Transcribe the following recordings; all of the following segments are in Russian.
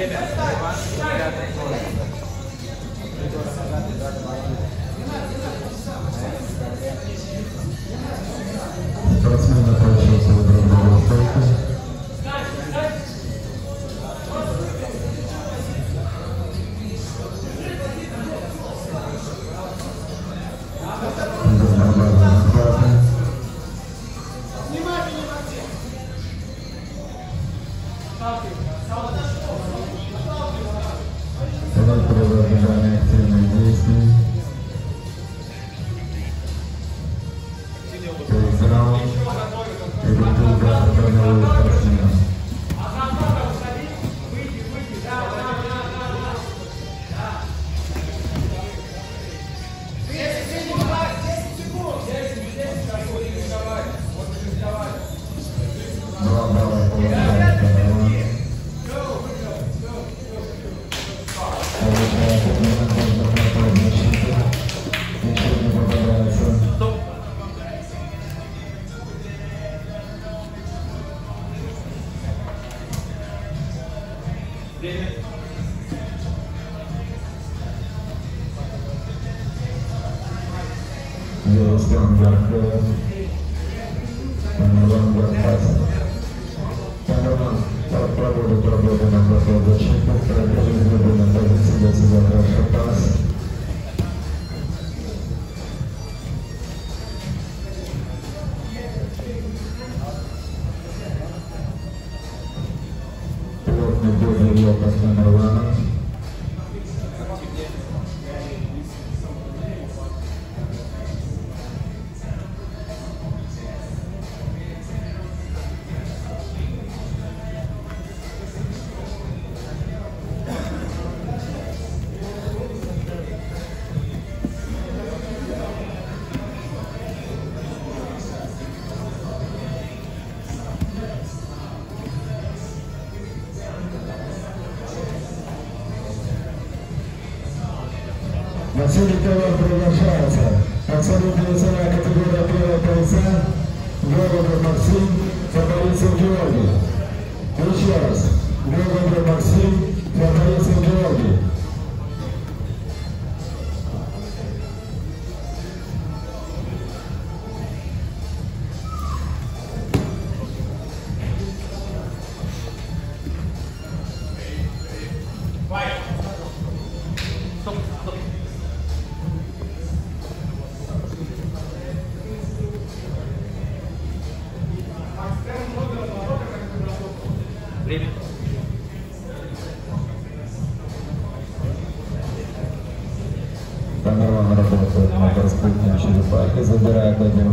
Время. Иван, пятый гол. Спортсмен находится в игровой стойке. Разнообразные Вновь продолжение активных действий. Dios, Dios, Dios, no puede. Васильникова продолжается. Абсолютно весовая категория первого бойца. Голубев Максим, Фаворицын Георгий. Еще раз. Голубев Максим, Фаворицын Георгий. На распутной черепахе, забирает один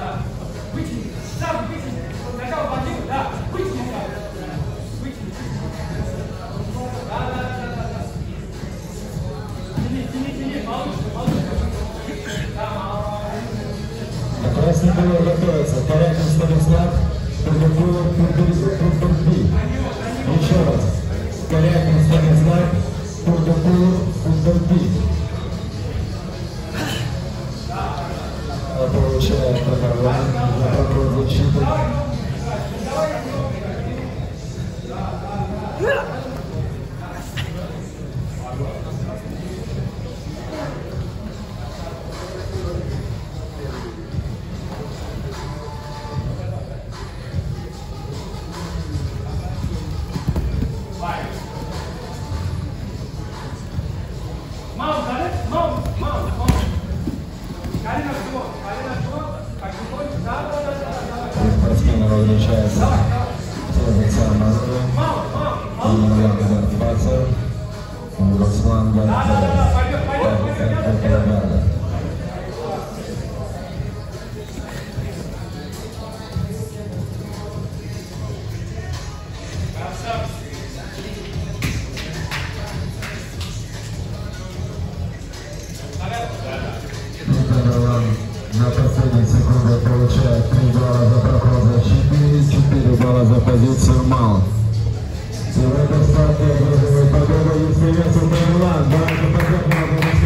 Да. Вытяни, сам вытяни. Сначала позицию, да. Вытяни. Вытяни. Да, да, да, да, да. Тяни, тяни, тяни, получше, получше. Да. Красный белый готовится. Порядок Станислав. Турбокулов, Турбокулов, Еще agora, para poder te которого величается Тезица Амазона и Ягодар Фацер, Руслан Бартелев, офицер Куколбарда. 4 балла за позицию маунт. И в этом старте образует победу Евсевенцев Таиланд. Давайте поддержим